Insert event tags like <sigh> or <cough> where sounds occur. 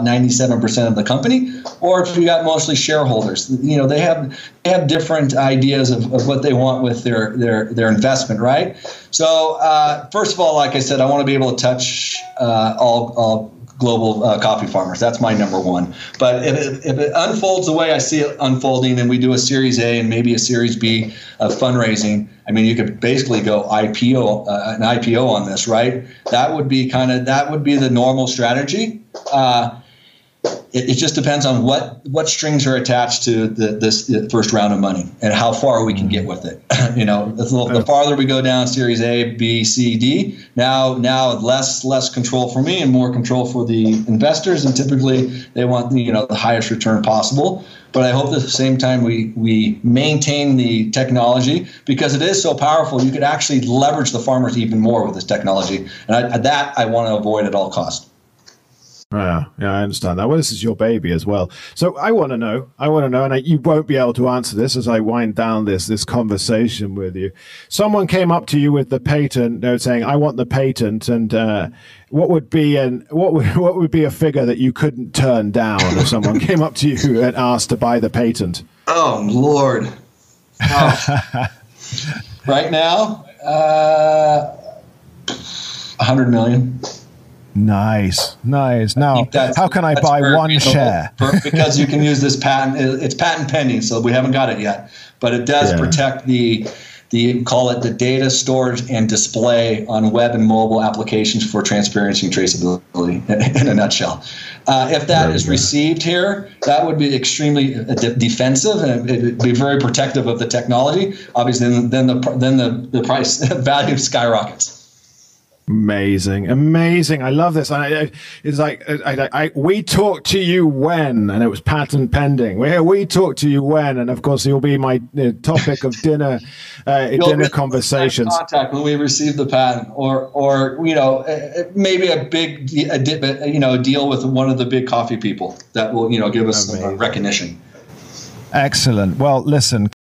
97% of the company, or if you got mostly shareholders. You know, they have they have different ideas of, of what they want with their their their investment, right? So uh, first of all, like I said, I want to be able to touch uh, all all global uh, coffee farmers. That's my number one. But if it, if it unfolds the way I see it unfolding, and we do a Series A and maybe a Series B of fundraising, I mean, you could basically go IPO uh, an IPO on this, right? That would be kind of that would be the normal strategy. Uh, it, it, just depends on what what strings are attached to the, this the first round of money and how far we can get with it. <laughs> you know, the, the, farther we go down, Series A, B, C, D. Now, now less less control for me and more control for the investors, and typically they want you know the highest return possible. But I hope at the same time we we maintain the technology because it is so powerful. You could actually leverage the farmers even more with this technology, and I, that I want to avoid at all costs. Yeah, yeah, I understand that. Well, this is your baby as well. So I want to know. I want to know, and I, you won't be able to answer this as I wind down this this conversation with you. Someone came up to you with the patent, they're saying, "I want the patent," and uh, what would be an what would <laughs> what would be a figure that you couldn't turn down if someone came up to you and asked to buy the patent? Oh Lord! Oh. <laughs> right now, uh, a hundred million. Nice, nice. Now, how can I buy one share? <laughs> because you can use this patent. It's patent pending, so we haven't got it yet. But it does yeah. protect the the call it the data storage and display on web and mobile applications for transparency and traceability. <laughs> In a nutshell, uh, if that very is received here, that would be extremely uh, defensive and it would be very protective of the technology. Obviously, then, then the then the, the price <laughs> value skyrockets. Amazing, amazing! I love this. I, it's like I, I, we talked to you when, and it was patent pending. We we talked to you when, and of course, you'll be my uh, topic of dinner uh, <laughs> dinner conversations. Contact when we receive the patent, or or you know uh, uh, maybe a big a, you know deal with one of the big coffee people that will you know give us some recognition. Excellent. Well, listen,